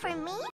for me?